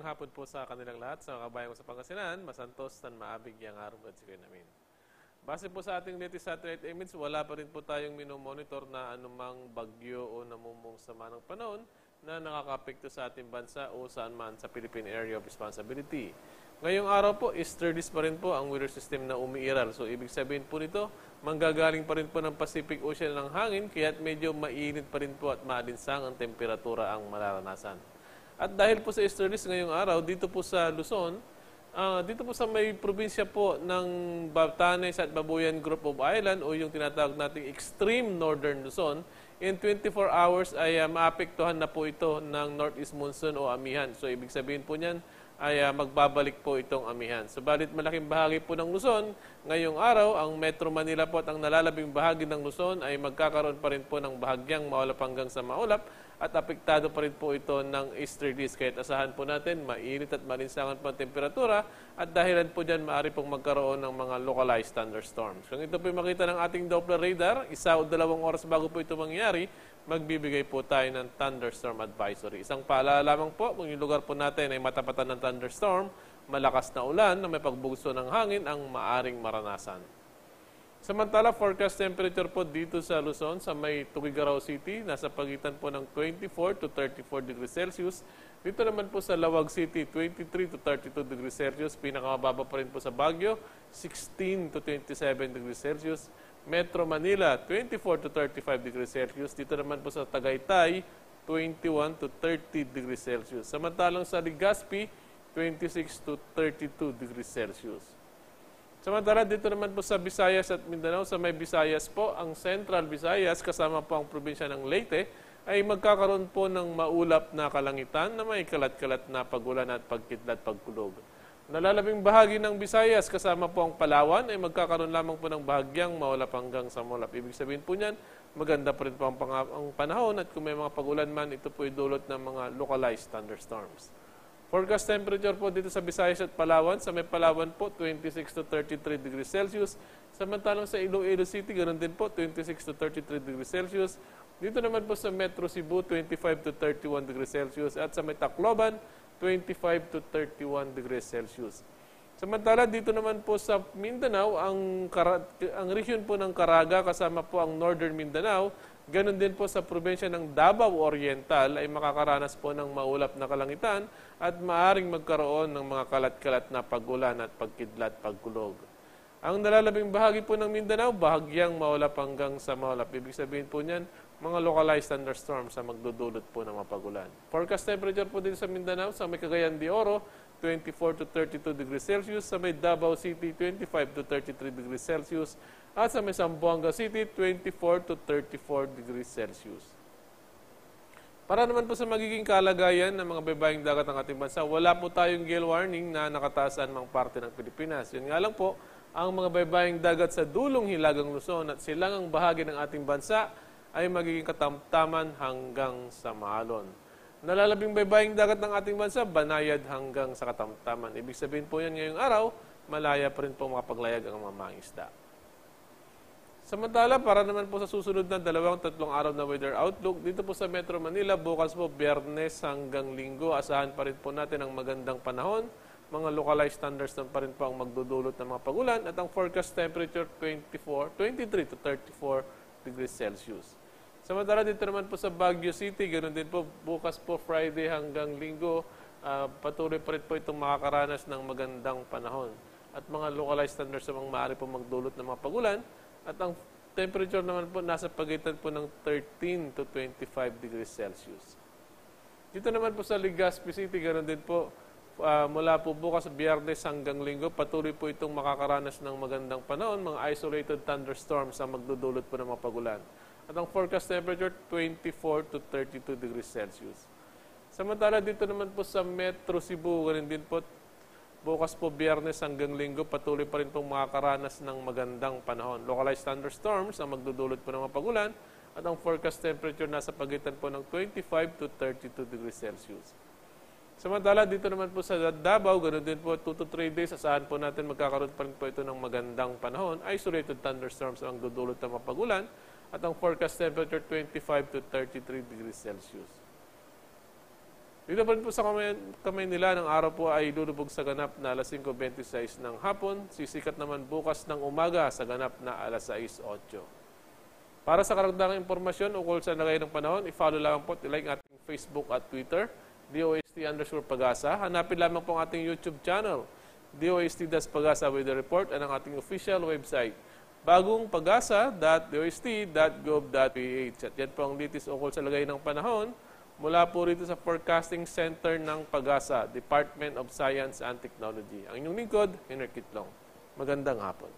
magandang hapon po sa kanilang lahat sa mga kabayan ko sa Pangasinan, masantos tan maabig yang araw at sige namin. Base po sa ating latest satellite image, wala pa rin po tayong minomonitor na anumang bagyo o namumong sama ng panahon na nakakapekto sa ating bansa o saan man sa Philippine Area of Responsibility. Ngayong araw po, easterlies pa rin po ang weather system na umiiral. So, ibig sabihin po nito, manggagaling pa rin po ng Pacific Ocean ng hangin, kaya't medyo mainit pa rin po at maalinsang ang temperatura ang mararanasan. At dahil po sa easterlies ngayong araw, dito po sa Luzon, ah, dito po sa may probinsya po ng Batanes at Babuyan Group of Island o yung tinatawag nating Extreme Northern Luzon, in 24 hours ay uh, maapektuhan na po ito ng northeast monsoon o amihan. So ibig sabihin po niyan ay ah, magbabalik po itong amihan. Subalit malaking bahagi po ng Luzon, ngayong araw, ang Metro Manila po at ang nalalabing bahagi ng Luzon ay magkakaroon pa rin po ng bahagyang maulap hanggang sa maulap at apektado pa rin po ito ng easterlies. Kahit asahan po natin, mainit at malinsangan po ang temperatura at dahilan po dyan, maaari pong magkaroon ng mga localized thunderstorms. Kung ito po yung makita ng ating Doppler radar, isa o dalawang oras bago po ito mangyari, magbibigay po tayo ng thunderstorm advisory. Isang paalala lamang po, kung yung lugar po natin ay matapatan ng thunderstorm, malakas na ulan na may pagbugso ng hangin ang maaring maranasan. Samantala, forecast temperature po dito sa Luzon, sa may Tugigaraw City, nasa pagitan po ng 24 to 34 degrees Celsius. Dito naman po sa Lawag City, 23 to 32 degrees Celsius. Pinakamababa pa rin po sa Baguio, 16 to 27 degrees Celsius. Metro Manila, 24 to 35 degrees Celsius. Dito naman po sa Tagaytay, 21 to 30 degrees Celsius. Samantalang sa Legazpi, 26 to 32 degrees Celsius. Samantala dito naman po sa Visayas at Mindanao, sa may Visayas po, ang Central Visayas kasama po ang probinsya ng Leyte ay magkakaroon po ng maulap na kalangitan na may kalat-kalat na pagulan at pagkidlat pagkulog. Nalalabing bahagi ng Visayas kasama po ang Palawan ay magkakaroon lamang po ng bahagyang maulap hanggang sa maulap. Ibig sabihin po niyan, maganda pa rin po ang, ang panahon at kung may mga pagulan man, ito po ay dulot ng mga localized thunderstorms. Forecast temperature po dito sa Visayas at Palawan. Sa may Palawan po, 26 to 33 degrees Celsius. Samantalang sa Iloilo City, ganoon din po, 26 to 33 degrees Celsius. Dito naman po sa Metro Cebu, 25 to 31 degrees Celsius. At sa may Tacloban, 25 to 31 degrees Celsius. Samantala dito naman po sa Mindanao, ang, ang region po ng Caraga kasama po ang Northern Mindanao, Ganon din po sa probinsya ng Davao Oriental ay makakaranas po ng maulap na kalangitan at maaring magkaroon ng mga kalat-kalat na pagulan at pagkidlat pagkulog. Ang nalalabing bahagi po ng Mindanao, bahagyang maulap hanggang sa maulap. Ibig sabihin po niyan, mga localized thunderstorms sa magdudulot po ng mapagulan. Forecast temperature po dito sa Mindanao, sa may Cagayan de Oro, 24 to 32 degrees Celsius. Sa may Davao City, 25 to 33 degrees Celsius. At sa may City, 24 to 34 degrees Celsius. Para naman po sa magiging kalagayan ng mga babayang dagat ng ating bansa, wala po tayong gale warning na nakataasan mang parte ng Pilipinas. Yun nga lang po, ang mga baybayang dagat sa dulong Hilagang Luzon at silangang bahagi ng ating bansa ay magiging katamtaman hanggang sa Maalon. Nalalabing baybayang dagat ng ating bansa, banayad hanggang sa katamtaman. Ibig sabihin po yan ngayong araw, malaya pa rin po makapaglayag ang mga mangisda. Samantala, para naman po sa susunod na dalawang tatlong araw na weather outlook, dito po sa Metro Manila, bukas po biyernes hanggang linggo, asahan pa rin po natin ang magandang panahon. Mga localized thunderstorm pa rin po ang magdudulot ng mga pagulan at ang forecast temperature 24, 23 to 34 degrees Celsius. Samantala dito naman po sa Baguio City, ganoon din po bukas po Friday hanggang linggo, uh, patuloy pa rin po itong makakaranas ng magandang panahon. At mga localized thunderstorm ang maaari po magdulot ng mga pagulan at ang temperature naman po nasa pagitan po ng 13 to 25 degrees Celsius. Dito naman po sa Legazpi City, ganoon din po, uh, mula po bukas biyernes hanggang linggo, patuloy po itong makakaranas ng magandang panahon, mga isolated thunderstorms ang magdudulot po ng mga pagulan. At ang forecast temperature, 24 to 32 degrees Celsius. Samantala dito naman po sa Metro Cebu, ganun din po, Bukas po biyernes hanggang linggo, patuloy pa rin pong makakaranas ng magandang panahon. Localized thunderstorms ang magdudulot po ng mga pagulan at ang forecast temperature nasa pagitan po ng 25 to 32 degrees Celsius. Samantala, dito naman po sa Davao, ganoon din po, 2 to 3 days, asahan po natin magkakaroon pa rin po ito ng magandang panahon. Isolated thunderstorms ang magdudulot ng mga pagulan at ang forecast temperature 25 to 33 degrees Celsius. Rin po sa kamay, kamay nila ng araw po ay lulubog sa ganap na alas 5.26 ng hapon. Sisikat naman bukas ng umaga sa ganap na alas 6.08. Para sa karagdagang impormasyon ukol sa lagay ng panahon, i-follow lang po at i-like ang ating Facebook at Twitter, DOST underscore Pagasa. Hanapin lamang po ang ating YouTube channel, DOST Das Pagasa the report at ang ating official website, bagongpagasa.dost.gov.ph. At yan po ang litis ukol sa lagay ng panahon mula po rito sa Forecasting Center ng Pagasa, Department of Science and Technology. Ang inyong lingkod, Henry Kitlong. Magandang hapon.